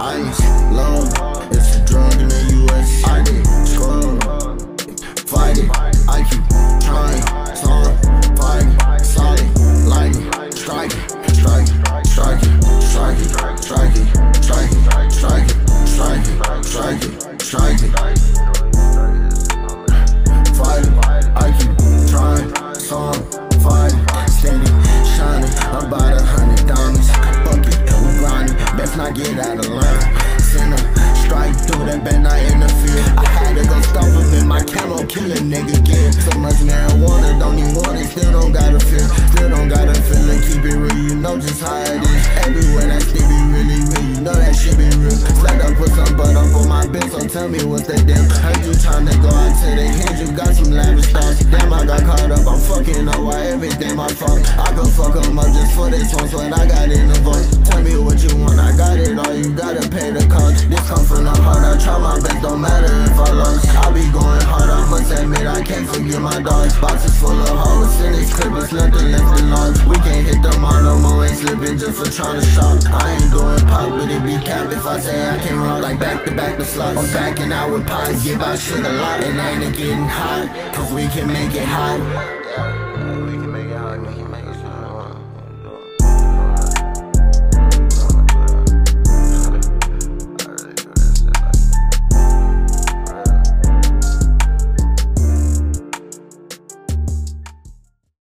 It's a drug in the US. I get scrub. Fight it. I keep trying. Song. Fight. Solid. Lightning. Strike it. It. It. It. It. It. It. It. It. It. It. It. A hundred diamonds. Bucket. We. Best not get out of line. Kill a nigga again. So much marijuana. Don't even want it. Still don't gotta feel. Still don't gotta feel it. Keep it real. You know just how it is. Everywhere that shit be really real. You know that shit be real. Slack up put some butt up on my bitch. So tell me what's that damn. Heard you tryna go out to the hands. You got some lavish thoughts. Damn, I got caught up. I'm fucking up. Why everything my fault? I go fuck 'em up just for this one. Sweat I got in the voice. Tell me what I can't forget my dogs. Boxes full of hoes. In clip, it's nothing left than logs. We can't hit them all no more. Ain't slipping just for trying to shop. I ain't doing pop, but it be cap if I say I can't run like back to back the slots. I'm backing out with pies. Give out shit a lot. And ain't it getting hot? Cause we can make it hot.